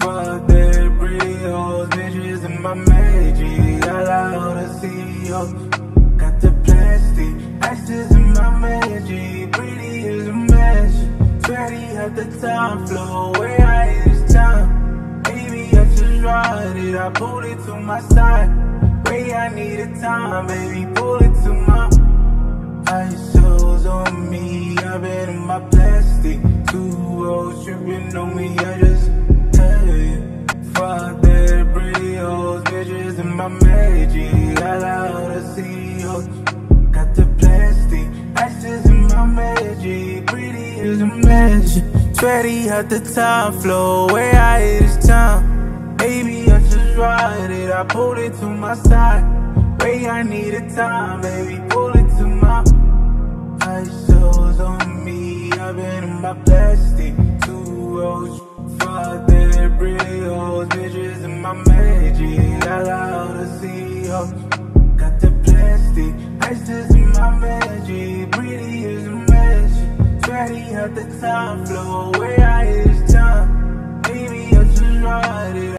Fuck that hoes, bitches in my magic. Allow the CEO. Got the plastic, ashes in my magic. Pretty as a magic. Sweaty at the time flow, where I is time. Baby, I just ride it, I pull it to my side. Way I need a time, baby, pull it to my Ice shows on me, I've been in my plastic Two rolls tripping on me, I just, magic Sweaty at the top flow, where I hit is time Baby, I just ride it, I pull it to my side. Way I need a time, baby, pull it to my Ice shows on me, I've been in my plastic Two rows, that pretty Bitches in my magic, I love to see hoes Got the plastic, ice just in my magic at the time flow away, I is time, baby